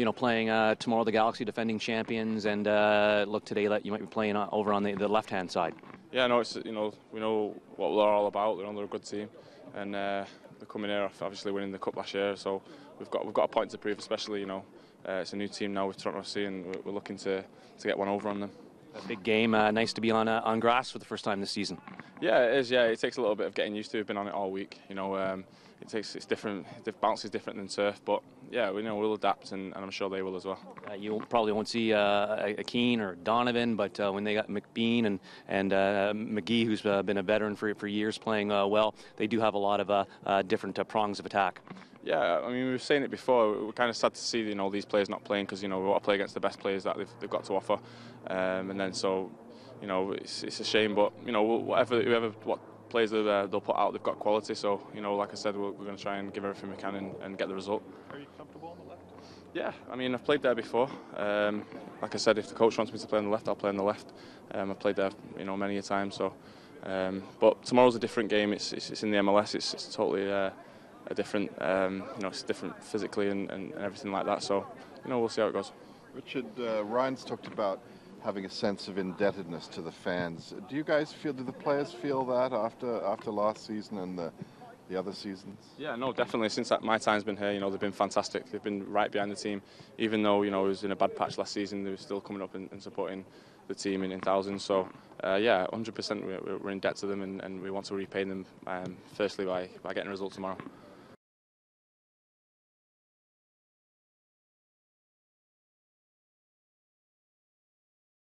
you know, playing uh, tomorrow the Galaxy defending champions, and uh, look today that you might be playing uh, over on the, the left-hand side. Yeah, no, it's you know we know what they're all about. They're, they're a good team, and uh, they're coming here obviously winning the cup last year. So we've got we've got a point to prove, especially you know uh, it's a new team now with Toronto FC, and we're, we're looking to to get one over on them. A big game. Uh, nice to be on uh, on grass for the first time this season. Yeah, it is. Yeah, it takes a little bit of getting used to. We've been on it all week. You know, um, it takes it's different. The bounce is different than turf, but yeah, we know we'll adapt, and, and I'm sure they will as well. Uh, you probably won't see uh, a Keane or Donovan, but uh, when they got McBean and and uh, Magee, who's uh, been a veteran for for years, playing uh, well, they do have a lot of uh, uh, different uh, prongs of attack. Yeah, I mean we were saying it before. We're kind of sad to see you know these players not playing because you know we want to play against the best players that they've, they've got to offer, um, and then so you know it's, it's a shame, but you know whatever whoever what players that uh, they'll put out, they've got quality. So you know, like I said, we're, we're going to try and give everything we can and, and, get the result. Are you comfortable on the left? Yeah, I mean I've played there before. Um, like I said, if the coach wants me to play on the left, I'll play on the left. Um, I've played there, you know, many a time. So, um, but tomorrow's a different game. It's it's, it's in the MLS. It's, it's totally uh, a different, um, you know, it's different physically and, and, and everything like that. So, you know, we'll see how it goes. Richard uh, Ryan's talked about having a sense of indebtedness to the fans. Do you guys feel? Do the players feel that after after last season and the the other seasons? Yeah, no, definitely. Since my time's been here, you know, they've been fantastic. They've been right behind the team, even though you know it was in a bad patch last season. They were still coming up and, and supporting the team in, in thousands. So uh, yeah, 100% we're, we're in debt to them, and, and we want to repay them um, firstly by by getting a result tomorrow.